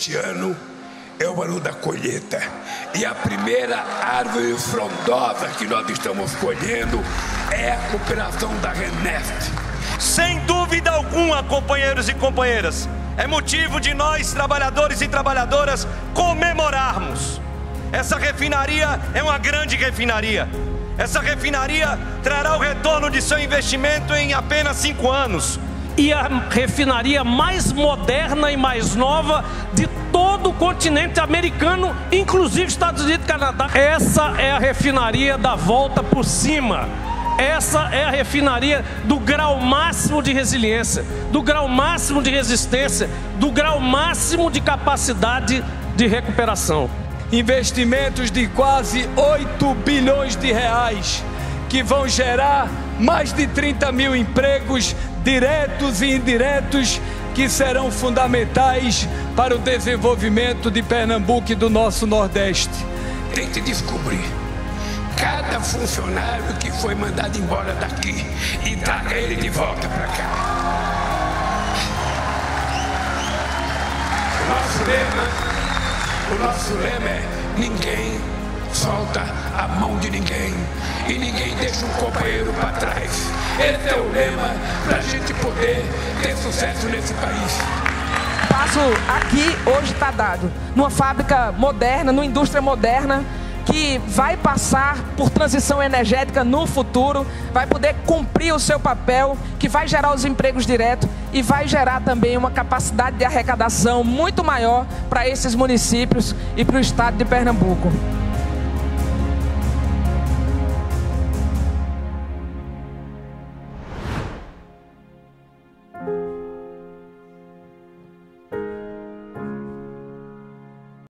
este ano é o ano da colheita. E a primeira árvore frondosa que nós estamos colhendo é a cooperação da Reneft. Sem dúvida alguma, companheiros e companheiras, é motivo de nós, trabalhadores e trabalhadoras, comemorarmos. Essa refinaria é uma grande refinaria. Essa refinaria trará o retorno de seu investimento em apenas cinco anos e a refinaria mais moderna e mais nova de todo o continente americano, inclusive Estados Unidos e Canadá. Essa é a refinaria da volta por cima. Essa é a refinaria do grau máximo de resiliência, do grau máximo de resistência, do grau máximo de capacidade de recuperação. Investimentos de quase 8 bilhões de reais que vão gerar mais de 30 mil empregos diretos e indiretos que serão fundamentais para o desenvolvimento de Pernambuco e do nosso Nordeste. Tente descobrir cada funcionário que foi mandado embora daqui e traga ele de volta para cá. O nosso lema, o nosso lema é ninguém solta a mão de ninguém e ninguém deixa um companheiro para trás. Esse é o lema para a gente poder ter sucesso nesse país. Passo aqui hoje está dado. Numa fábrica moderna, numa indústria moderna, que vai passar por transição energética no futuro, vai poder cumprir o seu papel, que vai gerar os empregos diretos e vai gerar também uma capacidade de arrecadação muito maior para esses municípios e para o estado de Pernambuco.